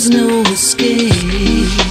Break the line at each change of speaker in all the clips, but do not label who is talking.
There was no escape.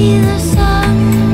See the sun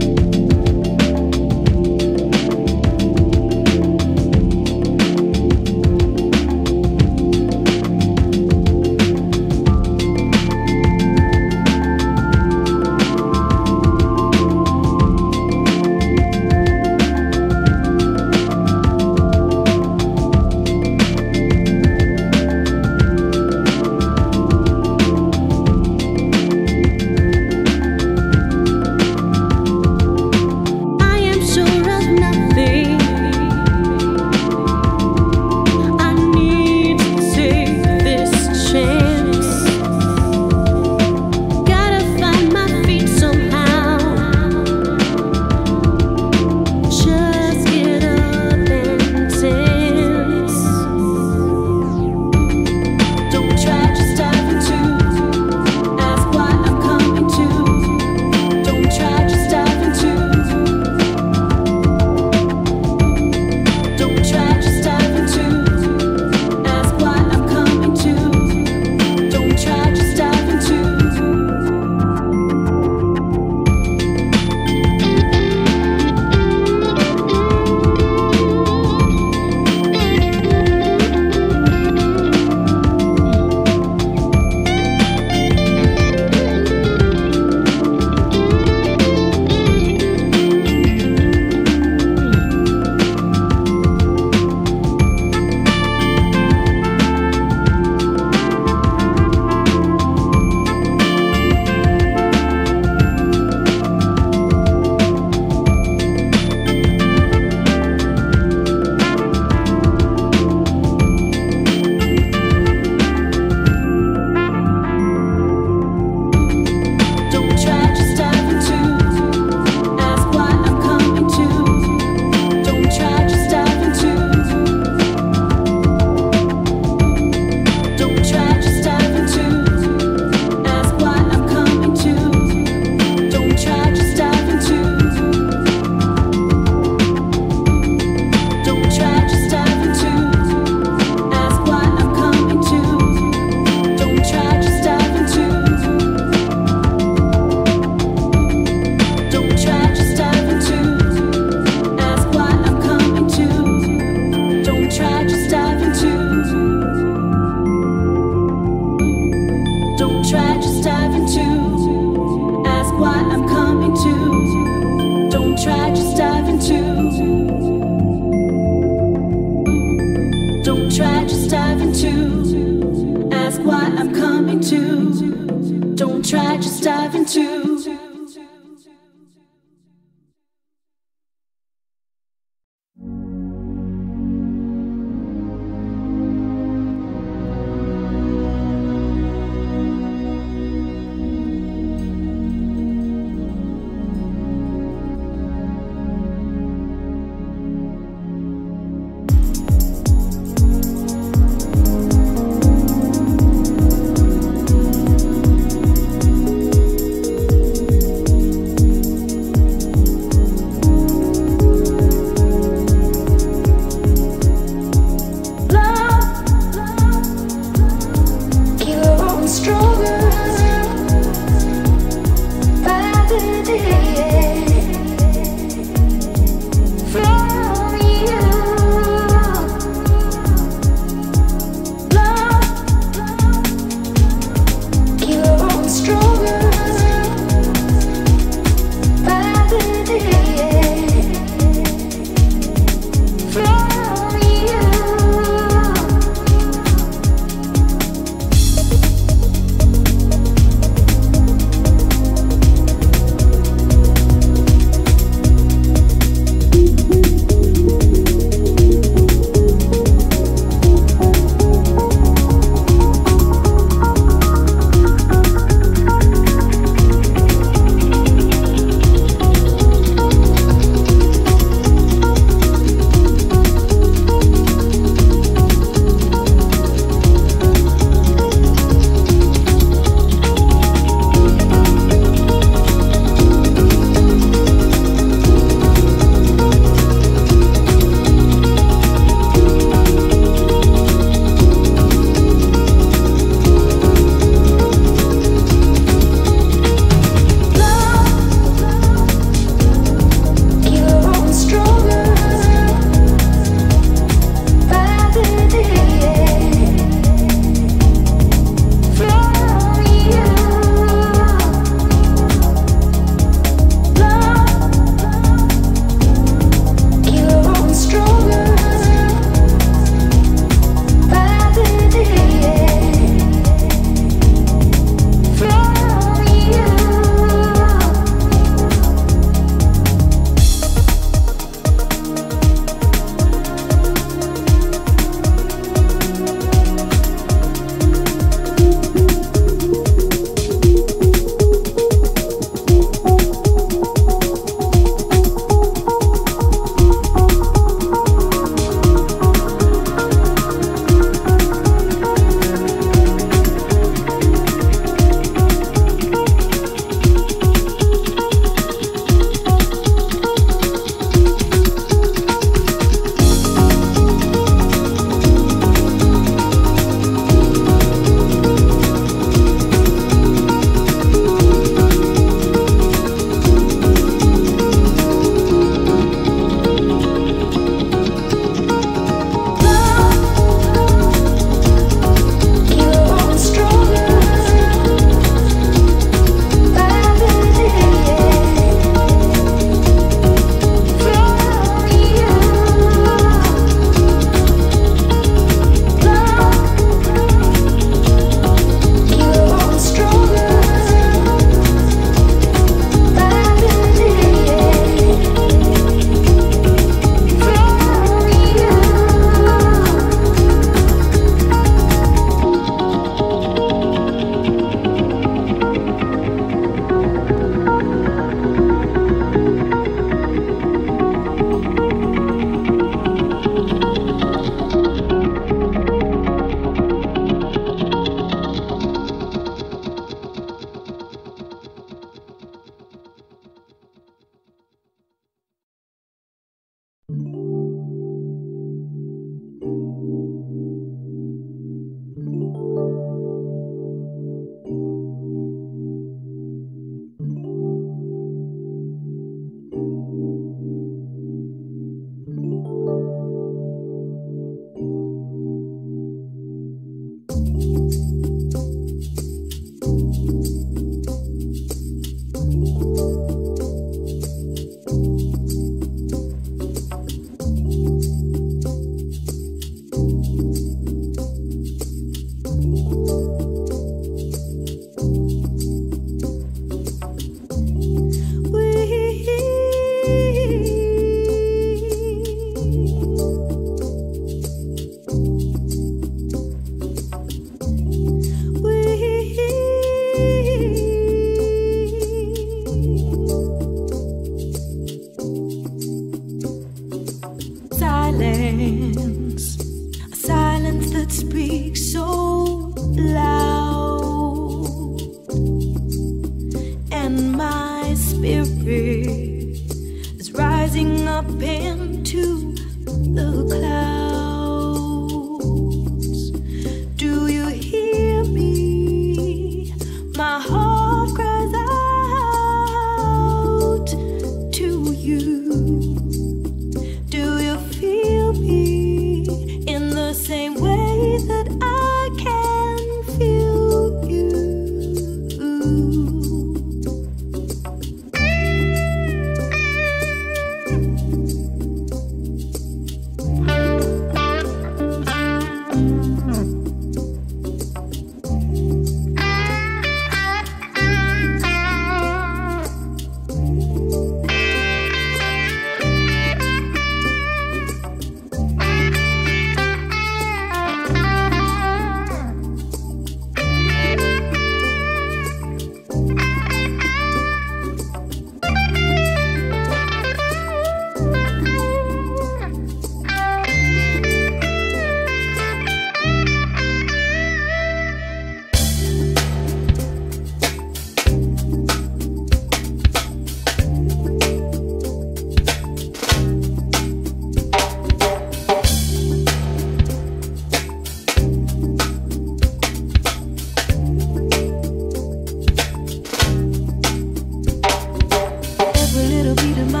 to be the